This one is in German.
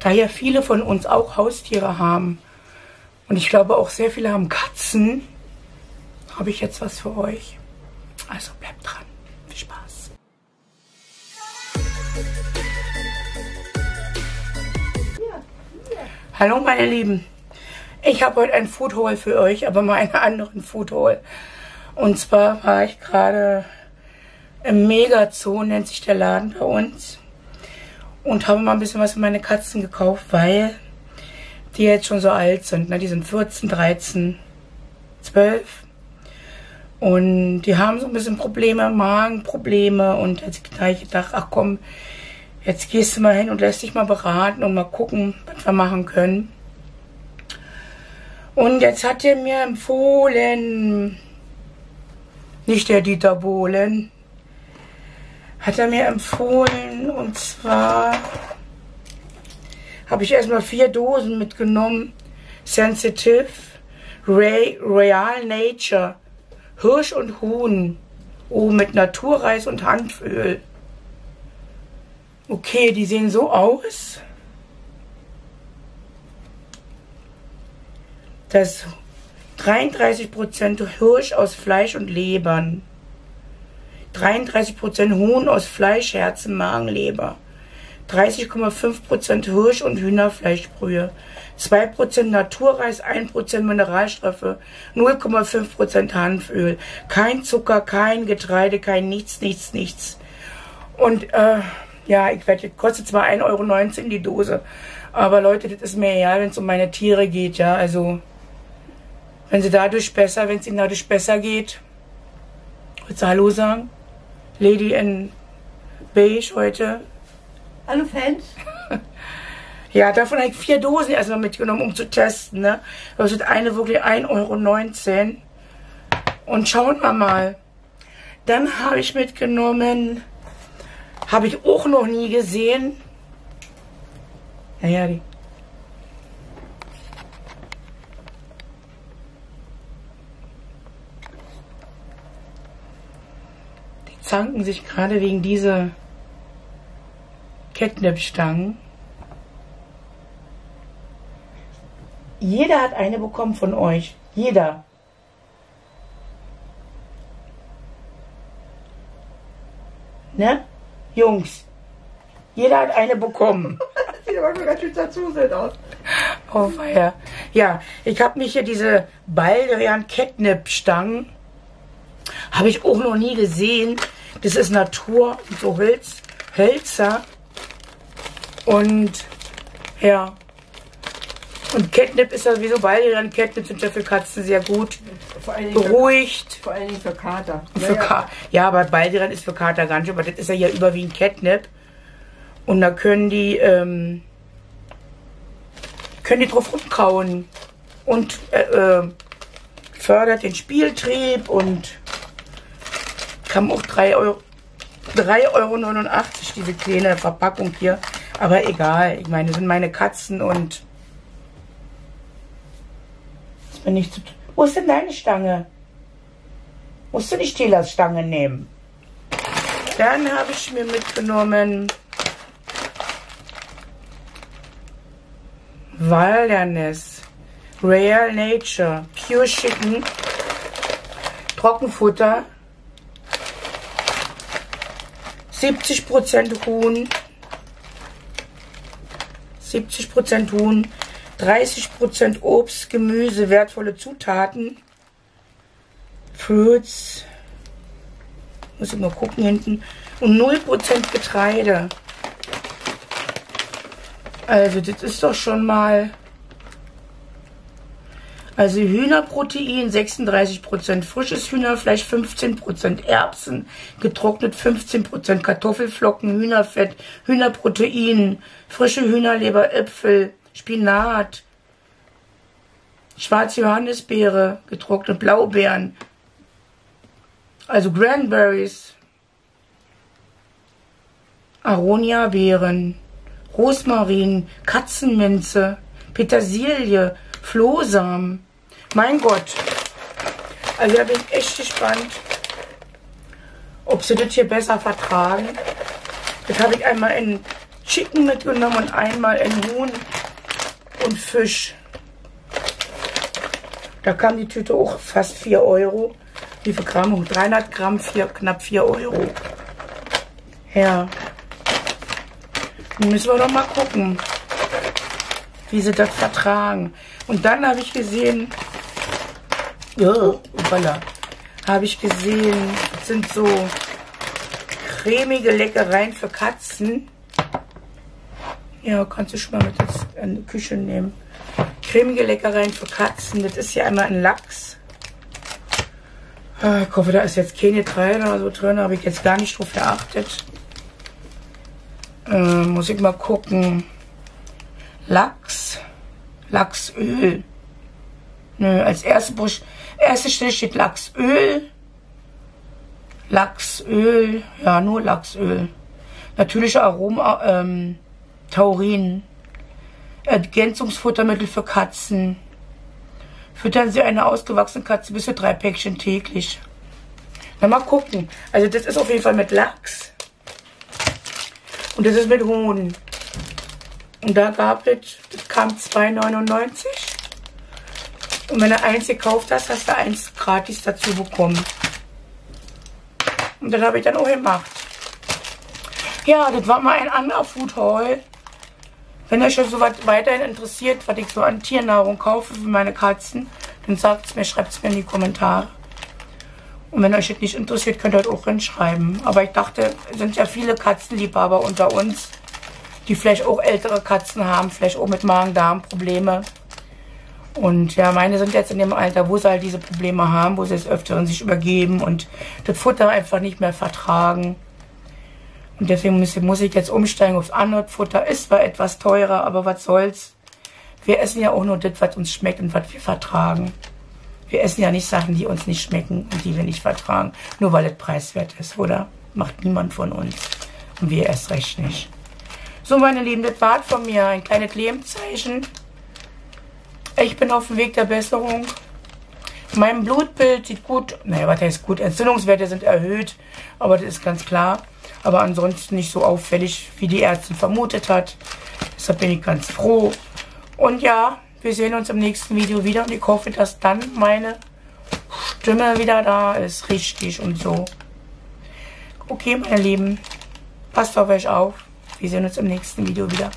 Da ja viele von uns auch Haustiere haben und ich glaube auch sehr viele haben Katzen, habe ich jetzt was für euch. Also bleibt dran. Viel Spaß. Hallo meine Lieben. Ich habe heute ein Food für euch, aber mal einen anderen Food. Und zwar war ich gerade im Megazoo, nennt sich der Laden bei uns. Und habe mal ein bisschen was für meine Katzen gekauft, weil die jetzt schon so alt sind. Ne? Die sind 14, 13, 12. Und die haben so ein bisschen Probleme, Magenprobleme. Und habe ich gedacht, ach komm, jetzt gehst du mal hin und lässt dich mal beraten und mal gucken, was wir machen können. Und jetzt hat er mir empfohlen, nicht der Dieter Bohlen, hat er mir empfohlen und zwar habe ich erstmal vier Dosen mitgenommen. Sensitive, Ray, Real Nature, Hirsch und Huhn. Oh, mit Naturreis und Hanföl. Okay, die sehen so aus. Das 33% Hirsch aus Fleisch und Lebern. 33% Huhn aus Fleisch, Herzen, Magen, Leber. 30,5% Hirsch- und Hühnerfleischbrühe. 2% Naturreis, 1% Mineralstoffe, 0,5% Hanföl. Kein Zucker, kein Getreide, kein nichts, nichts, nichts. Und äh, ja, ich werde, kostet zwar 1,19 Euro die Dose, aber Leute, das ist mir egal, wenn es um meine Tiere geht, ja, also wenn sie dadurch besser, wenn es ihnen dadurch besser geht, willst du Hallo sagen? Lady in Beige heute. Hallo Fans. ja, davon habe ich vier Dosen erstmal mitgenommen, um zu testen. Ne? Das ist eine wirklich 1,19 Euro. Und schauen wir mal. Dann habe ich mitgenommen, habe ich auch noch nie gesehen. Naja, die zanken sich gerade wegen dieser Catnip-Stangen. Jeder hat eine bekommen von euch. Jeder. Ne? Jungs. Jeder hat eine bekommen. das sieht aber ganz schön zerzuselt aus. Oh, feier. Ja, ich habe mich hier diese Baldrian Catnip Stangen habe ich auch noch nie gesehen. Das ist Natur und so Hölz, Hölzer. Und ja. Und Catnip ist ja sowieso beide dann Catnip sind ja für Katzen sehr gut. Vor Beruhigt. Für, vor allen Dingen für Kater. Für ja, Ka ja, aber Baldiran ist für Kater gar nicht, aber das ist ja hier überwiegend Catnip. Und da können die, ähm, können die drauf rumkauen. Und äh, äh, fördert den Spieltrieb und kam auch 3,89 Euro, 3,89 Euro diese kleine Verpackung hier. Aber egal, ich meine, das sind meine Katzen und ist mir nicht zu Wo ist denn deine Stange? Musst du nicht Tilas Stange nehmen? Dann habe ich mir mitgenommen Wilderness Real Nature Pure Chicken Trockenfutter 70% Huhn, 70% Huhn, 30% Obst, Gemüse, wertvolle Zutaten, Fruits, muss ich mal gucken hinten, und 0% Getreide. Also das ist doch schon mal also Hühnerprotein 36%, frisches Hühnerfleisch 15%, Erbsen getrocknet 15%, Kartoffelflocken, Hühnerfett, Hühnerprotein, frische Hühnerleber, Äpfel, Spinat, schwarze Johannisbeere, getrocknet Blaubeeren, also Cranberries, Aronia-Beeren, Rosmarin, Katzenminze, Petersilie, Flohsamen, mein Gott. Also da bin ich echt gespannt, ob sie das hier besser vertragen. Das habe ich einmal in Chicken mitgenommen und einmal ein Huhn und Fisch. Da kam die Tüte auch fast 4 Euro. Wie viel Gramm? 300 Gramm, 4, knapp 4 Euro. Ja. Müssen wir doch mal gucken, wie sie das vertragen. Und dann habe ich gesehen, oh, voilà, habe ich gesehen, das sind so cremige Leckereien für Katzen. Ja, kannst du schon mal mit in die Küche nehmen. Cremige Leckereien für Katzen. Das ist ja einmal ein Lachs. Ah, ich hoffe, da ist jetzt keine Teile oder so drin. Habe ich jetzt gar nicht drauf geachtet. Äh, muss ich mal gucken. Lachs. Lachsöl. Nö, als erste Busch, erste Stelle steht Lachsöl. Lachsöl. Ja, nur Lachsöl. Natürliche Aroma, ähm, Taurin. Ergänzungsfuttermittel für Katzen. Füttern Sie eine ausgewachsene Katze bis zu drei Päckchen täglich. Na, mal gucken. Also das ist auf jeden Fall mit Lachs. Und das ist mit Huhn. Und da gab es, das kam 2,99. Und wenn du eins gekauft hast, hast du eins gratis dazu bekommen. Und das habe ich dann auch gemacht. Ja, das war mal ein anderer Food Haul. Wenn euch so was weiterhin interessiert, was ich so an Tiernahrung kaufe für meine Katzen, dann sagt es mir, schreibt es mir in die Kommentare. Und wenn euch das nicht interessiert, könnt ihr das auch hinschreiben. Aber ich dachte, es sind ja viele Katzenliebhaber unter uns, die vielleicht auch ältere Katzen haben, vielleicht auch mit Magen-Darm-Probleme. Und ja, meine sind jetzt in dem Alter, wo sie halt diese Probleme haben, wo sie es öfteren sich übergeben und das Futter einfach nicht mehr vertragen. Und deswegen muss, ich jetzt umsteigen aufs andere Futter. Ist zwar etwas teurer, aber was soll's. Wir essen ja auch nur das, was uns schmeckt und was wir vertragen. Wir essen ja nicht Sachen, die uns nicht schmecken und die wir nicht vertragen, nur weil es preiswert ist, oder? Macht niemand von uns. Und wir erst recht nicht. So, meine Lieben, das war von mir. Ein kleines Lebenszeichen. Ich bin auf dem Weg der Besserung. Mein Blutbild sieht gut, naja, was heißt gut, Entzündungswerte sind erhöht, aber das ist ganz klar aber ansonsten nicht so auffällig, wie die Ärztin vermutet hat. Deshalb bin ich ganz froh. Und ja, wir sehen uns im nächsten Video wieder und ich hoffe, dass dann meine Stimme wieder da ist, richtig und so. Okay, meine Lieben, passt auf euch auf. Wir sehen uns im nächsten Video wieder.